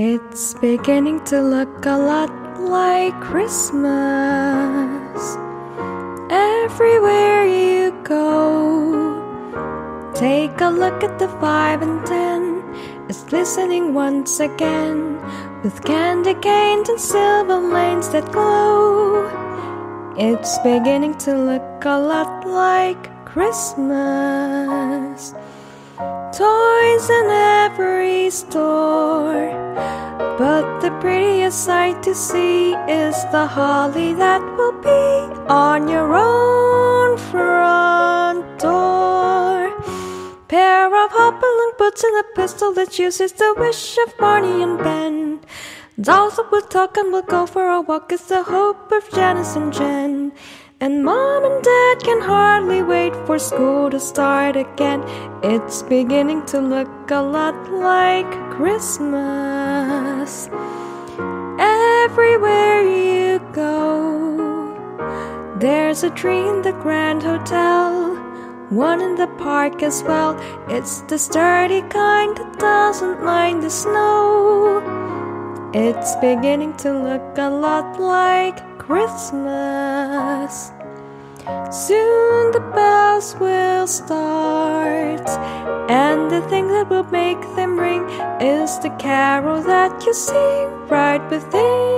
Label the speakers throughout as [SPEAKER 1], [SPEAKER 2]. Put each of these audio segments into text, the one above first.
[SPEAKER 1] It's beginning to look a lot like Christmas. Everywhere you go, take a look at the 5 and 10. It's glistening once again with candy canes and silver lanes that glow. It's beginning to look a lot like Christmas. Toys in every store. The prettiest sight to see is the holly that will be on your own front door. Pair of hopalong boots and a pistol that uses the wish of Barney and Ben. Dolls that will talk and will go for a walk is the hope of Janice and Jen. And mom and dad can hardly wait for school to start again. It's beginning to look a lot like Christmas. Everywhere you go, there's a tree in the Grand Hotel, one in the park as well. It's the sturdy kind that doesn't mind the snow. It's beginning to look a lot like Christmas. Soon the bells will start, and the thing that will make them ring is the carol that you sing right within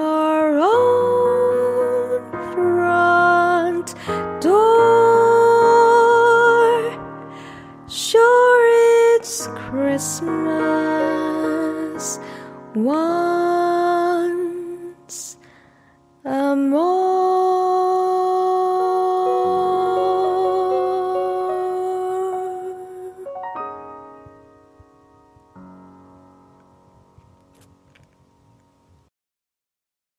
[SPEAKER 1] it's Christmas. Once